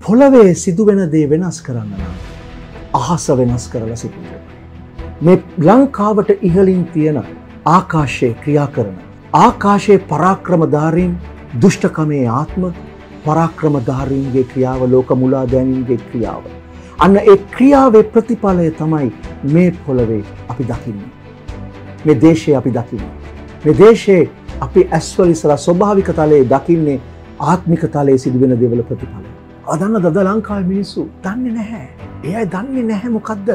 පොළවේ සිදුවෙන දේ වෙනස් කරන්න නම් අහස වෙනස් කරලා සිටින්න. මේ ලංකාවට ඉහලින් තියෙන ආකාශයේ ක්‍රියා කරන. ආකාශයේ පරාක්‍රමධාරීන් දුෂ්ටකමේ ආත්ම පරාක්‍රමධාරීන්ගේ ක්‍රියාව ලෝක මුලා දැනීන්ගේ ක්‍රියාව. අන්න ඒ ක්‍රියාවේ ප්‍රතිඵලය තමයි මේ පොළවේ අපි දකින්නේ. මේ දේශය අපි දකින්න. මේ දේශයේ අපි ඇස්වල ඉස්සර ස්වභාවික තලයේ දකින්නේ ආත්මික තලයේ සිදුවෙන දෙවල ප්‍රතිඵල. අදන්න දද ලංකාව මිනිස්සු දන්නේ නැහැ. එයයි දන්නේ නැහැ මොකක්ද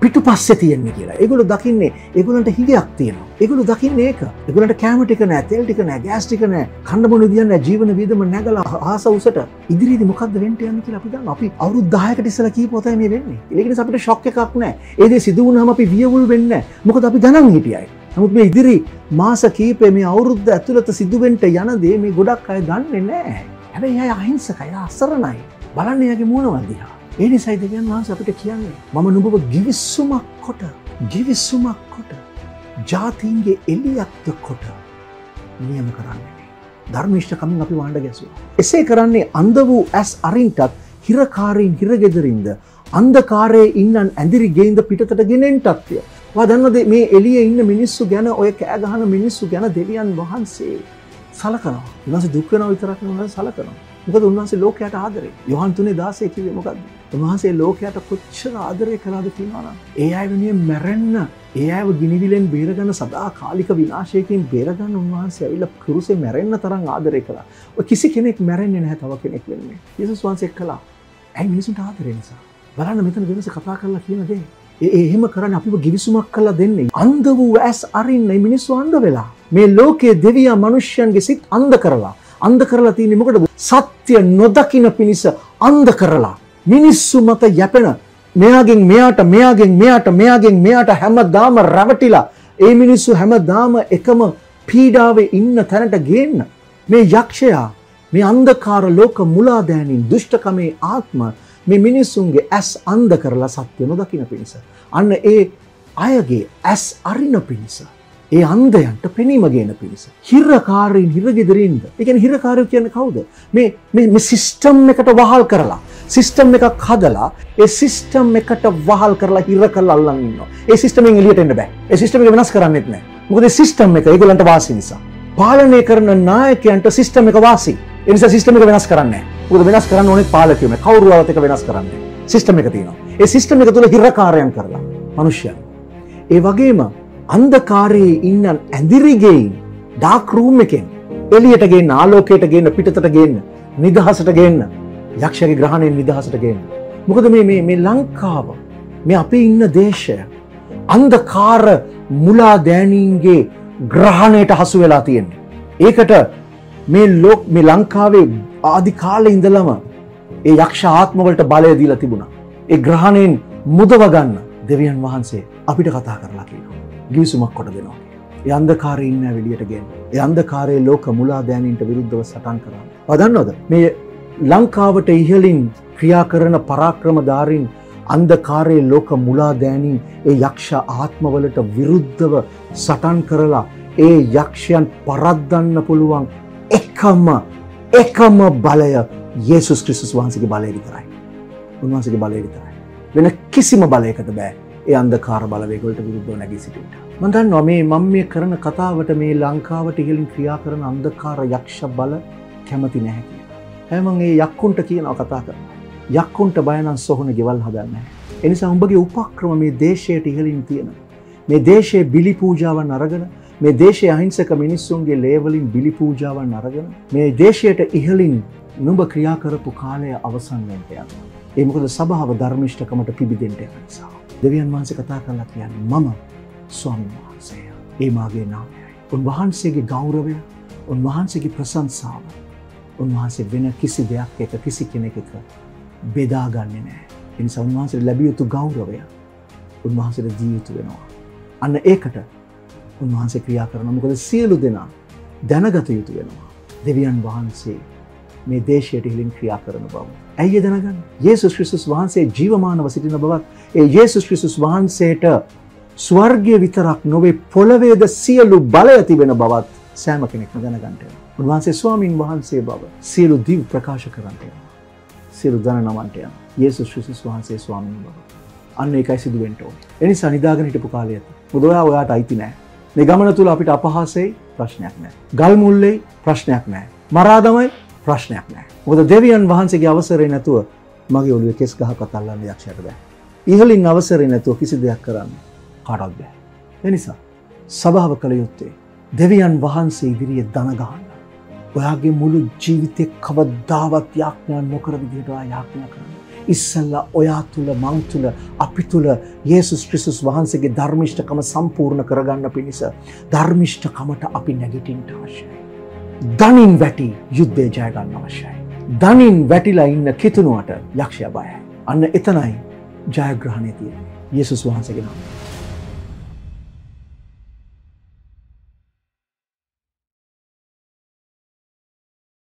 පිටු පස්සෙ තියෙන්නේ කියලා. ඒගොලු දකින්නේ ඒගොලන්ට හිගයක් තියෙනවා. ඒගොලු දකින්න ඒක. එගලට කෑමටික නෑ තෙල් ටික නෑ ගෑස්ටික නෑ කණ්ඩමන දියන්න ජීවන විදම නැගල ආස උසට. ඉදිරිදි මොකද වෙන්ට යන්න කියලා අපි දන්න අපි අවුරු දායකට ඉස්සල කී පොතයි මේ වෙන්නේ. ඒකට අපිට ශොක්ක එකක් නෑ ඒදේ සිදුවුණහම අපි වියවුල් වෙන්න මොකද අපි දනන් හිටියයි. නමුත් මේ ඉදිරි මාස කීපේ මේ අවුරුද්ධ ඇතුළත සිදුවෙන්ට යන දේ මේ ගොඩක් අය දන්නේ නෑ හැබැයි අය අහිංසකය අස්සරණයි බලන්න යගේ මූුණවන්දිහා ඒ නිසයි දෙවියන් වහන්ස අපිට කියන්නේ මම නුඹව ගිවිස්සුමක් කොට ගිවිස්සුමක් කොට ජාතීන්ගේ එලියක්ද කොට නියම කරන්නේ. ධර්මිෂ්ඨකමින් අපි වාණ්ඩ ගැසුව. එසේ කරන්නේ අන්ද වූ ඇස් අරින්ටත් හිරකාරීන් හිරගෙදරින්ද අන්දකාරයේ ඉන්නන් ඇදිරි ගේන්ද පිටට ගෙනෙන්ටත්ය. වදන්නද මේ එලිය ඉන්න මිනිස්සු ගැන ඔය කෑගහන මිනිස්සු ගැන දෙවියන් වහන්සේ සලකනවා. ඉවස දුක්වන විතරක් වහ සලකනවා. මොකද උන්වහන්සේ ලෝකයට ආදරේ. යොහන් තුනේ දාසය කිවේ මොකක්ද උන්වහන්සේ ලෝකයට කොච්චර ආදරය කලාද තියෙනවාන ඒ අය වෙනුවෙන් මැරෙන්න ඒ අයව ගිනිවිලෙන් බේරගන්න සදා කාලික විනාශයකින් බේරගන්න උන්වහන්සේ ඇවිල්ල කරුසේ මැරෙන්න්න තරම් ආදරය කලා කිසි කෙනෙක් මැරෙන්නේ නැහැ තව කෙනෙක් වෙන්නේ යසුස් වහන්සේ කලා ඇයි මිනිසුන්ට ආදරය නිසා? බලන්න මෙතන වෙනස කතා කරලා කියනදේ ඒ එහෙම කරන්න අපිව ගිවිසුමක් කලා දෙන්නේ. අන්ද වූ ඇස් අරින්න මිනිස්සු අන්ද වෙලා. මේ ලෝකයේ දෙවිය මනුෂ්‍යයන්ගේ සිත් අන්ද කරලා. අන්ද කරලා තියන්නේ මොකටද? සත්‍ය නොදකින පිණිස අන්ද කරලා. මිනිස්සු මත යැපෙන මෙයාගෙන් මෙයාට මෙයාගෙන් මෙයාට මෙයාගෙන් මෙයාට හැමදාම රැවටිලා. ඒ මිනිස්සු හැමදාම එකම පීඩාවේ ඉන්න තැනට ගේන්න. මේ යක්ෂයා මේ අන්දකාර ලෝක මුලාදෑනින් දුෂ්ටකමේ ආත්ම මේ මිනිස්සුන්ගේ ඇස් අන්ද කරලා සත්‍ය නොදකින පිණිස. අන්න ඒ අයගේ ඇස් අරින පිණිස. ඒ අන්දයන්ට පෙනීම ගේන පිණිස. හිරකාරයෙන් හිරගෙදරින්ද. එකන හිරකාරය කියන කවුද. මේ සිිස්ටම් එකට වහල් කරලා. සිිස්ටම් එකක් හදලා ඒ සිිස්ටම් එකට වහල් කරලා හිර කල් අල්ලන්න ඒ සිිටම එලියට එන්න බෑ ඒ සිිටම වෙනස් කරන්නෙත් නෑ මොකද සිිස්ටම් එක ඒගලන්ට වාසි නිසා. පාලනය කරන නායකයන්ට සිිස්ටම එක වාසි එනිස සිිටම එක වෙනස් කරන්න උද වෙනස් කරන්න ඕනෙ පාලකම කවරුවතක වෙනස් කරන්න සිිටම එක තියනවා ඒ සිිටම එක තුළ හිරකාරයන් කරලා මනුෂ්‍යයන්. ඒ වගේම අන්දකාරයේ ඉන්න ඇදිරිගෙයින් ඩාක්රූම් එකෙන් එලියට ගෙන් ආලෝකයට ගන්න පිටට ගන්න නිදහසට ගන්න යක්ෂගේ ග්‍රහණයෙන් නිදහසට ගන්න. මොකද මේ මේ ලංකාව මේ අපි ඉන්න දේශය අන්දකාර මුලා දෑනීන්ගේ ග්‍රහණයට හසු වෙලා තියෙන්නේ. ඒකට මේ ලෝක් මේ ලංකාවේ ආදිකාල ඉඳලම ඒ යක්ෂ ආත්මවලට බලය දීලා තිබුණා. ඒ ග්‍රහණයෙන් මුදවගන්න දෙවියන් වහන්සේ අපිට කතා කරලා කියනවා. ගිවිසුමක් කොට දෙනවා. ඒ අන්දකාරය ඉන්න වෙලියට ගෙන්. ඒ අන්දකාරයේ ලෝක මුලා දෑනීන්ට විරුද්ධව සටන් කරන්න. පදන්නවද මේ ලංකාවට ඉහලින් ක්‍රියා කරන පරාක්‍රමධාරින් අන්දකාරයේ ලෝක මුලා දෑනීන් ඒ යක්ෂ ආත්මවලට විරුද්ධව සටන් කරලා ඒ යක්ෂයන් පරද්දන්න පුළුවන් එකම එකම බලය යේසුස් ක්‍රිස්තුස් වහන්සගේ බලය විතරයි. උන්වහන්සගේ බලය විතරයි. වෙන කිසිම බලයකට බෑ ඒ අන්දකාර බලවේගොලට විරුද්ධව නැගී සිටිට. මදන් නොමේ මං මේ කරන කතාවට මේ ලංකාවට ඉහලින් ක්‍රියා කරන අන්දකාර යක්ෂ බල කැමති නැහැ කිය. හැමන් ඒ යක්කුන්ට කියනව කතා කරන. යක්කුන්ට බයනන් සොහන ගෙවල් හදන්න. එනිසා උඹගේ උපක්‍රම මේ දේශයට ඉහලින් තියෙන. මේ දේශයේ බිලි පූජාවන් අරගෙන මේ දේශය අහිංසක මිනිස්සුන්ගේ ලේවලින් බිලි පූජාවන් අරගෙන මේ දේශයට ඉහලින් නුඹ ක්‍රියා කරපු කාලය අවසන්වයට යන්න. ඒමකද සභාව ධර්මිෂ්ඨකමට පිබිදෙන්ට නිසා. දෙවියන් වහන්සේ කතා කරලා කියන්න මම ස්වාමීන් වහන්සේය. ඒ මාගේ නාමයයි. උන්වහන්සේගේ ගෞරවය උන්වහන්සේගේ ප්‍රසංසාව උන්වහන්සේ වෙන කිසි දෙයක් එක කිසි කෙනෙක බෙදාගන්නේ නෑ. එනිසා උන්වහන්සේ ලැබිය යුතු ගෞරවය උන්වහන්සේට ජීයුතු වෙනවා. අන්න ඒකට උන්වහන්සේ ක්‍රියා කරන මොකද සියලු දෙනා දැනගත යුතු වෙනවා. දෙවියන් වහන්සේ මේ දේශයට හිලින් ක්‍රියා කරන බව. ඇයි දැනගන්න ඒසුස් ක්‍රිස්තුස් වහන්සේ ජීවමානව සිටින බවත් ඒ ඒසුස් ක්‍රිස්තුස් වහන්සේට ස්වර්ගය විතරක් නොවේ පොළවේද සියලු බලය තිබෙන බවත් සෑම කෙනෙක්ම දැනගන්ටය. උන්වහන්සේ ස්වාමීන් වහන්සේ බව සියලු දිව් ප්‍රකාශ කරන්නය. සිරු දන නමන්ටය ඒසු ශ්‍රිසිස් වහන්සේ ස්වාමීන් බව. අන්න එකයි සිදුවෙන්ටෝ. එනි සනිදාගෙන හිටපු කාලයත. මුදොයා ඔයාට අයිති නෑ. මේ ගමන තුළ අපිට අපහාසේ ප්‍රශ්නයක් නෑ. ගල් මුල්ලෙයි ප්‍රශ්නයක් නෑ. මරාදමයි ප්‍රශ්නයක් නෑ. මොද දෙවියන් වහන්සේගේ අවසරේ නැතුව මගේ ඔළුව කෙස් ගහ කතල්ලන්න යක්ෂයට බෑ. ඉහලින් අවසරේ නැතුව කිසි දෙයක් කරන්න කාටත් බෑ. එනිසා සභාව කළ යුත්තේ දෙවියන් වහන්සේ ඉදිරිය දනගහන්න. ඔයාගේ මුළු ජීවිතය කවද්දාවත් යාඥා නොකර විදිහට ඔයා යාඥා කරන්න. ඉස්සල්ල ඔයා තුළ මං තුළ අපි තුළ ඒසුස් ක්‍රිසුස් වහන්සේගේ ධර්මිෂ්ඨකම සම්පූර්ණ කරගන්න පිණිස ධර්මිෂ්ඨකමට අපි නැගිටින්ට අවශ්‍යයි. දනින් වැටි යුද්ධය ජයගන්න අවශ්‍යයි. දනින් වැටිලා ඉන්න කිතුනුවට යක්ෂය බයයි. අන්න එතනයි ජයග්‍රහණය තියෙන. ඒසුස් වහන්සේගේ නම.